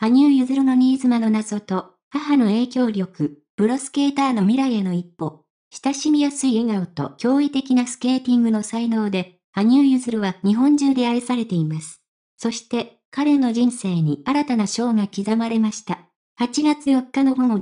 羽生結弦の新妻の謎と、母の影響力、プロスケーターの未来への一歩、親しみやすい笑顔と驚異的なスケーティングの才能で、羽生結弦は日本中で愛されています。そして、彼の人生に新たな章が刻まれました。8月4日の午後11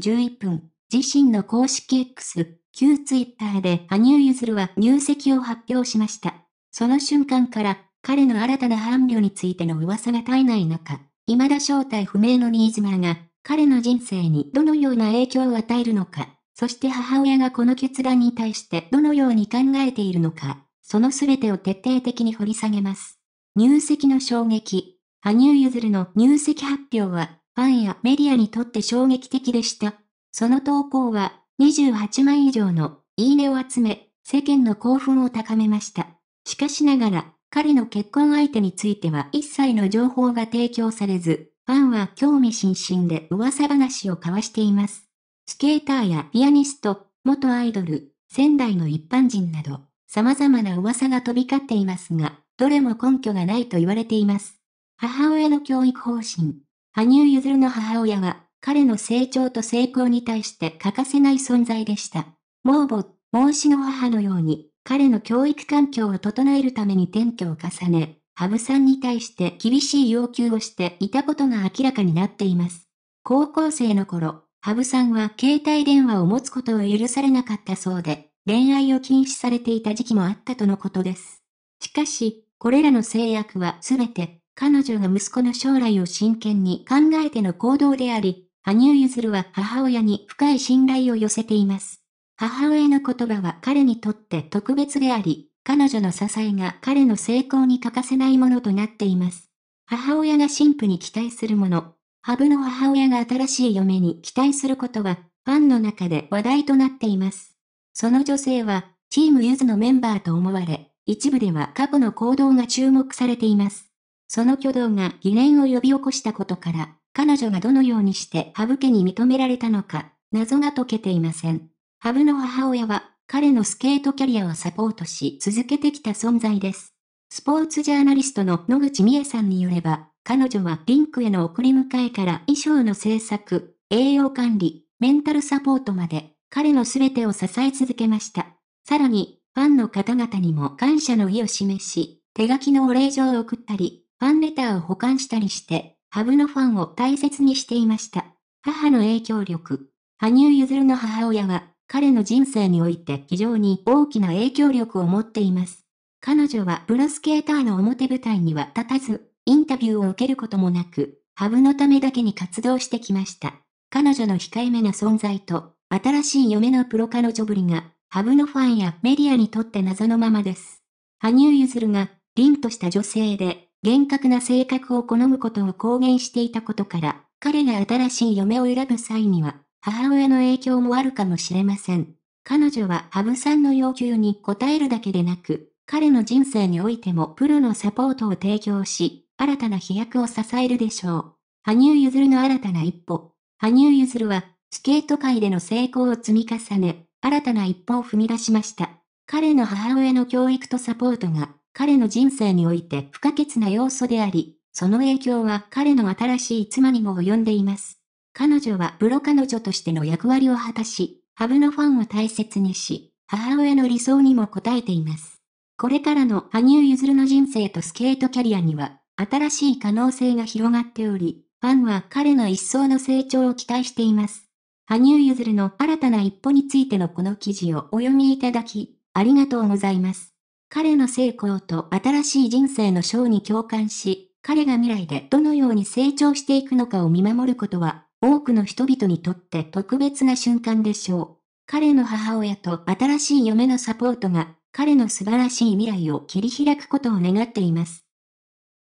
時11分、自身の公式 X、旧ツイッターで羽生結弦は入籍を発表しました。その瞬間から、彼の新たな伴侶についての噂が絶えない中、未だ正体不明の新妻が、彼の人生にどのような影響を与えるのか、そして母親がこの決断に対してどのように考えているのか、その全てを徹底的に掘り下げます。入籍の衝撃。羽生結弦の入籍発表は、ファンやメディアにとって衝撃的でした。その投稿は、28万以上のいいねを集め、世間の興奮を高めました。しかしながら、彼の結婚相手については一切の情報が提供されず、ファンは興味津々で噂話を交わしています。スケーターやピアニスト、元アイドル、仙台の一般人など、様々な噂が飛び交っていますが、どれも根拠がないと言われています。母親の教育方針。羽生結弦の母親は、彼の成長と成功に対して欠かせない存在でした。盲母、孟子の母のように、彼の教育環境を整えるために転居を重ね、ハブさんに対して厳しい要求をしていたことが明らかになっています。高校生の頃、ハブさんは携帯電話を持つことを許されなかったそうで、恋愛を禁止されていた時期もあったとのことです。しかし、これらの制約はすべて、彼女が息子の将来を真剣に考えての行動であり、羽生結弦は母親に深い信頼を寄せています。母親の言葉は彼にとって特別であり、彼女の支えが彼の成功に欠かせないものとなっています。母親が神父に期待するもの、ハブの母親が新しい嫁に期待することは、ファンの中で話題となっています。その女性は、チームユズのメンバーと思われ、一部では過去の行動が注目されています。その挙動が疑念を呼び起こしたことから、彼女がどのようにしてハブ家に認められたのか、謎が解けていません。ハブの母親は、彼のスケートキャリアをサポートし続けてきた存在です。スポーツジャーナリストの野口美恵さんによれば、彼女はリンクへの送り迎えから衣装の制作、栄養管理、メンタルサポートまで、彼の全てを支え続けました。さらに、ファンの方々にも感謝の意を示し、手書きのお礼状を送ったり、ファンレターを保管したりして、ハブのファンを大切にしていました。母の影響力。羽生結弦の母親は、彼の人生において非常に大きな影響力を持っています。彼女はプロスケーターの表舞台には立たず、インタビューを受けることもなく、ハブのためだけに活動してきました。彼女の控えめな存在と、新しい嫁のプロ彼女ぶりが、ハブのファンやメディアにとって謎のままです。羽生結弦が、凛とした女性で、厳格な性格を好むことを公言していたことから、彼が新しい嫁を選ぶ際には、母親の影響もあるかもしれません。彼女はハブさんの要求に応えるだけでなく、彼の人生においてもプロのサポートを提供し、新たな飛躍を支えるでしょう。羽生結弦の新たな一歩。羽生結弦は、スケート界での成功を積み重ね、新たな一歩を踏み出しました。彼の母親の教育とサポートが彼の人生において不可欠な要素であり、その影響は彼の新しい妻にも及んでいます。彼女はプロ彼女としての役割を果たし、ハブのファンを大切にし、母親の理想にも応えています。これからの羽生結弦の人生とスケートキャリアには、新しい可能性が広がっており、ファンは彼の一層の成長を期待しています。羽生結弦の新たな一歩についてのこの記事をお読みいただき、ありがとうございます。彼の成功と新しい人生の章に共感し、彼が未来でどのように成長していくのかを見守ることは、多くの人々にとって特別な瞬間でしょう。彼の母親と新しい嫁のサポートが、彼の素晴らしい未来を切り開くことを願っています。